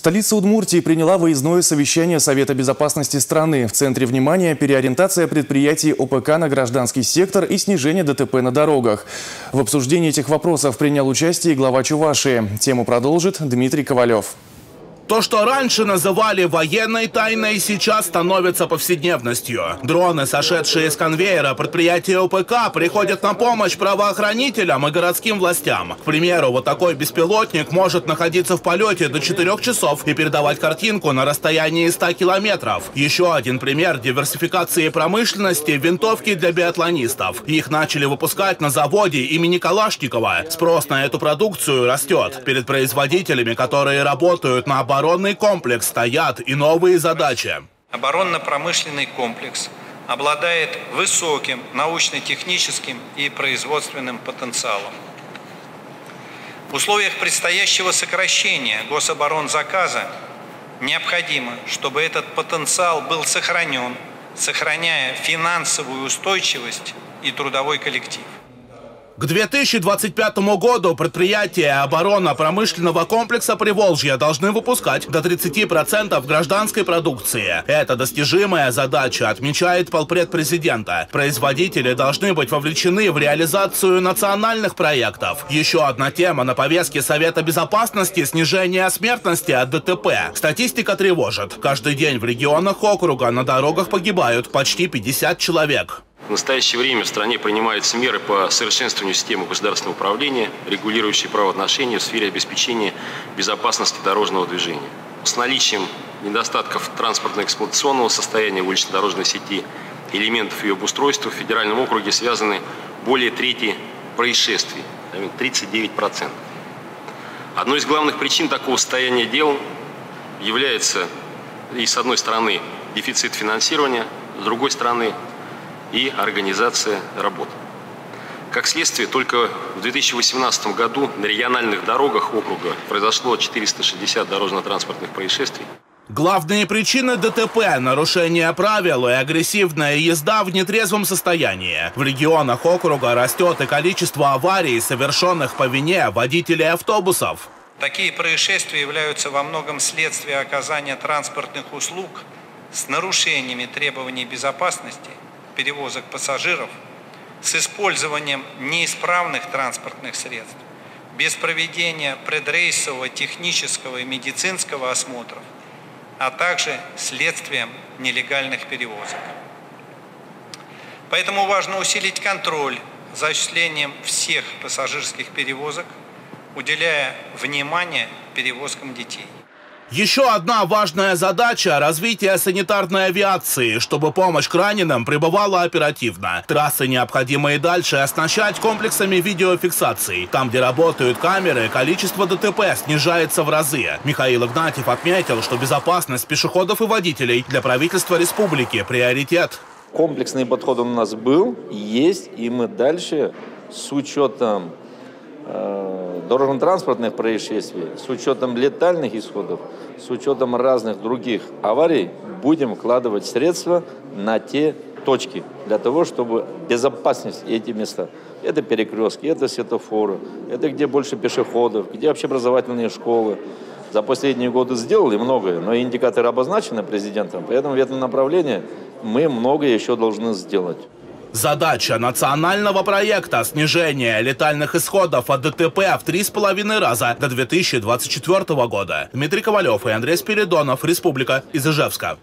Столица Удмуртии приняла выездное совещание Совета безопасности страны. В центре внимания переориентация предприятий ОПК на гражданский сектор и снижение ДТП на дорогах. В обсуждении этих вопросов принял участие глава Чувашии. Тему продолжит Дмитрий Ковалев. То, что раньше называли военной тайной, сейчас становится повседневностью. Дроны, сошедшие с конвейера предприятия ОПК, приходят на помощь правоохранителям и городским властям. К примеру, вот такой беспилотник может находиться в полете до 4 часов и передавать картинку на расстоянии 100 километров. Еще один пример диверсификации промышленности – винтовки для биатлонистов. Их начали выпускать на заводе имени Калашникова. Спрос на эту продукцию растет. Перед производителями, которые работают на обороне оборонный комплекс стоят и новые задачи. Оборонно-промышленный комплекс обладает высоким научно-техническим и производственным потенциалом. В условиях предстоящего сокращения гособоронзаказа необходимо, чтобы этот потенциал был сохранен, сохраняя финансовую устойчивость и трудовой коллектив. К 2025 году предприятия оборонно-промышленного комплекса Приволжья должны выпускать до 30% гражданской продукции. Это достижимая задача, отмечает полпред президента. Производители должны быть вовлечены в реализацию национальных проектов. Еще одна тема на повестке Совета Безопасности – снижение смертности от ДТП. Статистика тревожит. Каждый день в регионах округа на дорогах погибают почти 50 человек. В настоящее время в стране принимаются меры по совершенствованию системы государственного управления, регулирующие правоотношения в сфере обеспечения безопасности дорожного движения. С наличием недостатков транспортно-эксплуатационного состояния улично-дорожной сети, элементов ее обустройства в федеральном округе связаны более трети происшествий, 39%. Одной из главных причин такого состояния дел является и с одной стороны дефицит финансирования, с другой стороны и организация работы. Как следствие, только в 2018 году на региональных дорогах округа произошло 460 дорожно-транспортных происшествий. Главные причины ДТП – нарушение правил и агрессивная езда в нетрезвом состоянии. В регионах округа растет и количество аварий, совершенных по вине водителей автобусов. Такие происшествия являются во многом следствием оказания транспортных услуг с нарушениями требований безопасности – перевозок пассажиров с использованием неисправных транспортных средств, без проведения предрейсового технического и медицинского осмотров, а также следствием нелегальных перевозок. Поэтому важно усилить контроль за осуществлением всех пассажирских перевозок, уделяя внимание перевозкам детей. Еще одна важная задача – развитие санитарной авиации, чтобы помощь к раненым прибывала оперативно. Трассы необходимо и дальше оснащать комплексами видеофиксации. Там, где работают камеры, количество ДТП снижается в разы. Михаил Игнатьев отметил, что безопасность пешеходов и водителей для правительства республики – приоритет. Комплексный подход у нас был, есть, и мы дальше с учетом дорожно-транспортных происшествий, с учетом летальных исходов, с учетом разных других аварий, будем вкладывать средства на те точки для того, чтобы безопасность эти места. Это перекрестки, это светофоры, это где больше пешеходов, где общеобразовательные школы. За последние годы сделали многое, но индикаторы обозначены президентом, поэтому в этом направлении мы многое еще должны сделать. Задача национального проекта – снижение летальных исходов от ДТП в три с половиной раза до 2024 года. Дмитрий Ковалев и Андрей Спиридонов, Республика, из Ижевска.